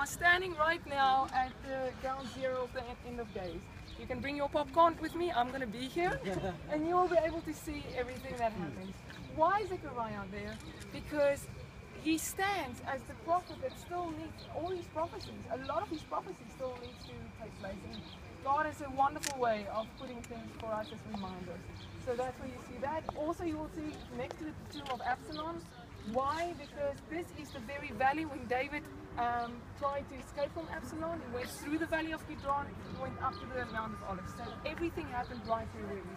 are standing right now at the ground zero of the end of days. You can bring your popcorn with me, I'm going to be here, and you'll be able to see everything that happens. Why is Zechariah there? Because he stands as the prophet that still needs all his prophecies. A lot of his prophecies still needs to take place. And God has a wonderful way of putting things for us as reminders. So that's where you see that. Also, you will see next to the tomb of Absalom. Why? Because this is the very valley when David um, tried to escape from Absalom. He went through the valley of Kidron, went up to the Mount of Olives. So everything happened right here where we.